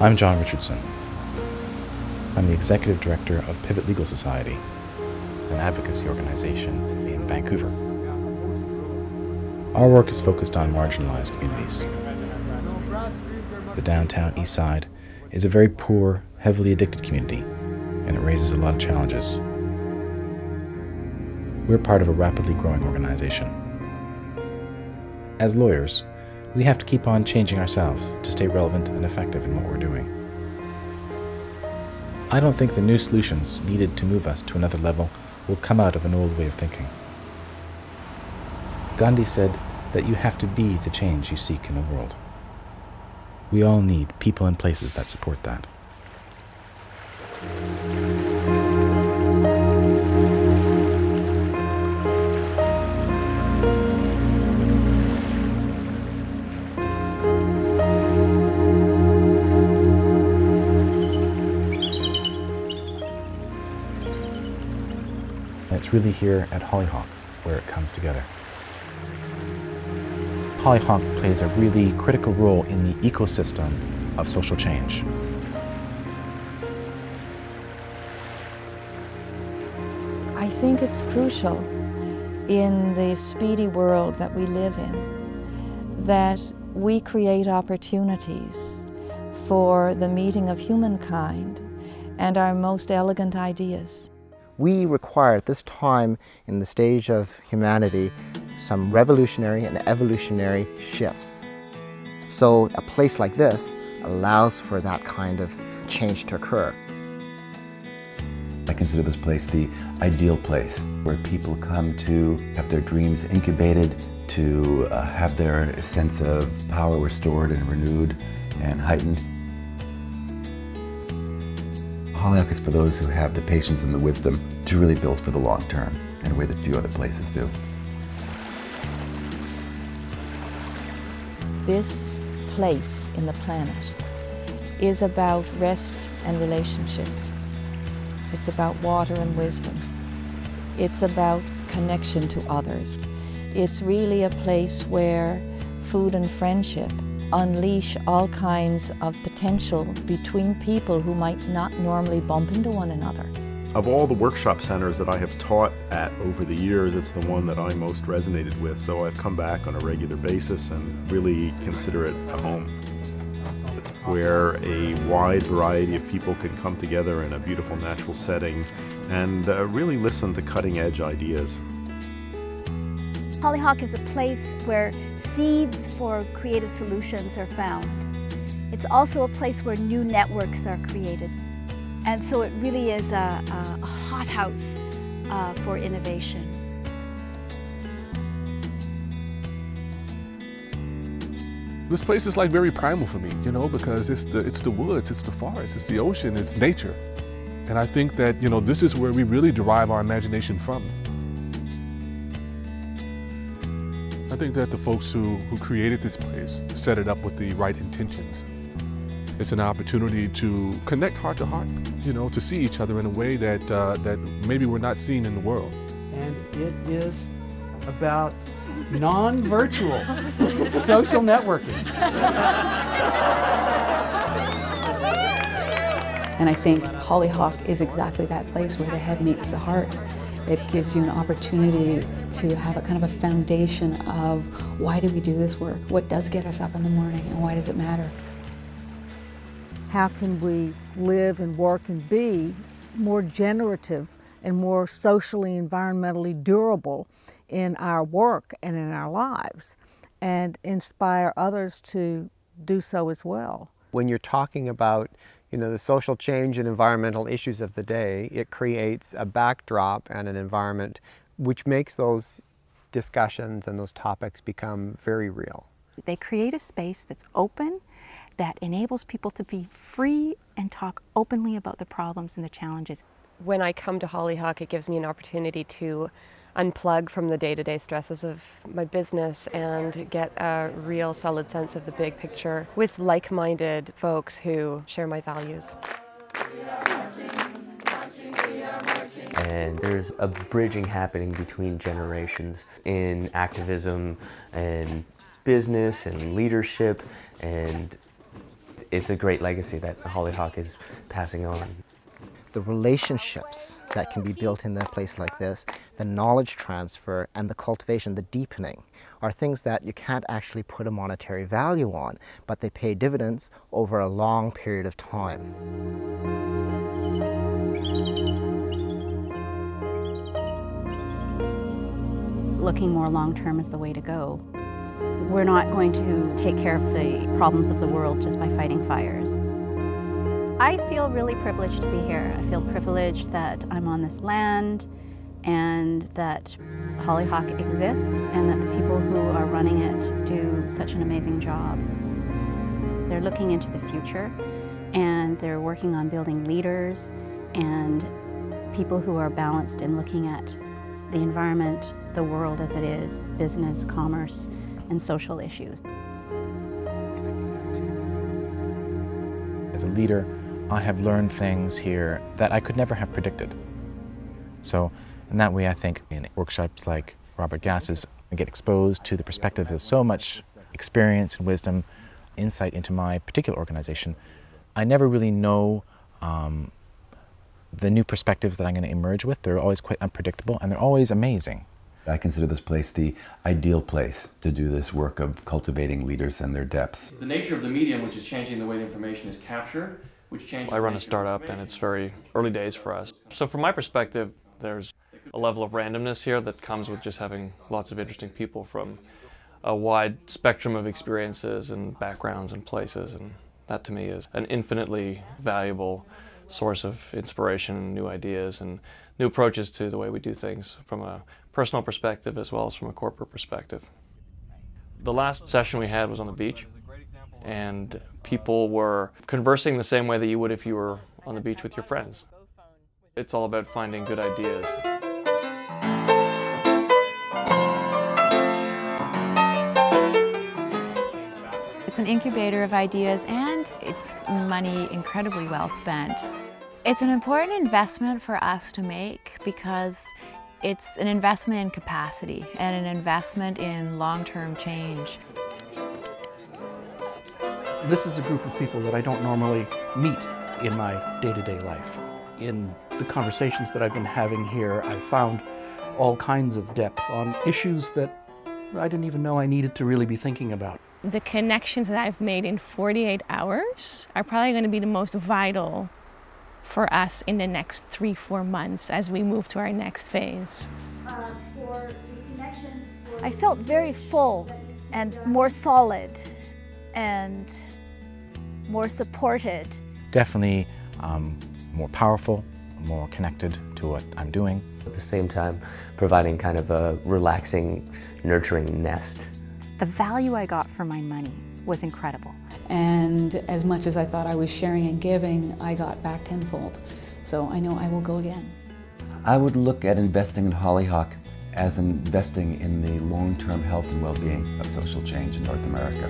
I'm John Richardson. I'm the Executive Director of Pivot Legal Society, an advocacy organization in Vancouver. Our work is focused on marginalized communities. The downtown east side is a very poor, heavily addicted community, and it raises a lot of challenges. We're part of a rapidly growing organization. As lawyers, we have to keep on changing ourselves to stay relevant and effective in what we're doing. I don't think the new solutions needed to move us to another level will come out of an old way of thinking. Gandhi said that you have to be the change you seek in the world. We all need people and places that support that. It's really here at Hollyhock where it comes together. Hollyhock plays a really critical role in the ecosystem of social change. I think it's crucial in the speedy world that we live in that we create opportunities for the meeting of humankind and our most elegant ideas. We require at this time in the stage of humanity some revolutionary and evolutionary shifts. So a place like this allows for that kind of change to occur. I consider this place the ideal place where people come to have their dreams incubated, to uh, have their sense of power restored and renewed and heightened. Hollyhock is for those who have the patience and the wisdom to really build for the long term in a way that few other places do. This place in the planet is about rest and relationship. It's about water and wisdom. It's about connection to others. It's really a place where food and friendship unleash all kinds of potential between people who might not normally bump into one another. Of all the workshop centers that I have taught at over the years, it's the one that I most resonated with, so I've come back on a regular basis and really consider it a home. It's where a wide variety of people can come together in a beautiful natural setting and uh, really listen to cutting edge ideas. Hollyhock is a place where seeds for creative solutions are found. It's also a place where new networks are created. And so it really is a, a, hothouse uh, for innovation. This place is like very primal for me, you know, because it's the, it's the woods, it's the forest, it's the ocean, it's nature. And I think that, you know, this is where we really derive our imagination from. Think that the folks who, who created this place set it up with the right intentions. It's an opportunity to connect heart to heart, you know, to see each other in a way that, uh, that maybe we're not seeing in the world. And it is about non-virtual social networking. And I think Hollyhock is exactly that place where the head meets the heart. It gives you an opportunity to have a kind of a foundation of why do we do this work? What does get us up in the morning and why does it matter? How can we live and work and be more generative and more socially, environmentally durable in our work and in our lives and inspire others to do so as well? When you're talking about you know, the social change and environmental issues of the day, it creates a backdrop and an environment which makes those discussions and those topics become very real. They create a space that's open, that enables people to be free and talk openly about the problems and the challenges. When I come to Hollyhock, it gives me an opportunity to unplug from the day-to-day stresses of my business and get a real solid sense of the big picture with like-minded folks who share my values. And there's a bridging happening between generations in activism and business and leadership and it's a great legacy that Hollyhock is passing on. The relationships that can be built in a place like this, the knowledge transfer and the cultivation, the deepening, are things that you can't actually put a monetary value on, but they pay dividends over a long period of time. Looking more long term is the way to go. We're not going to take care of the problems of the world just by fighting fires. I feel really privileged to be here. I feel privileged that I'm on this land and that Hollyhock exists and that the people who are running it do such an amazing job. They're looking into the future and they're working on building leaders and people who are balanced in looking at the environment, the world as it is, business, commerce, and social issues. As a leader, I have learned things here that I could never have predicted. So in that way, I think in workshops like Robert Gass's, I get exposed to the perspective of so much experience and wisdom, insight into my particular organization. I never really know um, the new perspectives that I'm going to emerge with. They're always quite unpredictable and they're always amazing. I consider this place the ideal place to do this work of cultivating leaders and their depths. The nature of the medium, which is changing the way the information is captured, which changes. I run a startup and it's very early days for us. So from my perspective, there's a level of randomness here that comes with just having lots of interesting people from a wide spectrum of experiences and backgrounds and places and that to me is an infinitely valuable source of inspiration and new ideas and new approaches to the way we do things from a personal perspective as well as from a corporate perspective. The last session we had was on the beach and people were conversing the same way that you would if you were on the beach with your friends. It's all about finding good ideas. It's an incubator of ideas and it's money incredibly well spent. It's an important investment for us to make because it's an investment in capacity and an investment in long-term change. This is a group of people that I don't normally meet in my day-to-day life. In the conversations that I've been having here, I've found all kinds of depth on issues that I didn't even know I needed to really be thinking about. The connections that I've made in 48 hours are probably going to be the most vital for us in the next three, four months as we move to our next phase. Uh, I felt very full and more solid and more supported. Definitely um, more powerful, more connected to what I'm doing. At the same time, providing kind of a relaxing, nurturing nest. The value I got for my money was incredible. And as much as I thought I was sharing and giving, I got back tenfold. So I know I will go again. I would look at investing in Hollyhock as investing in the long-term health and well-being of social change in North America.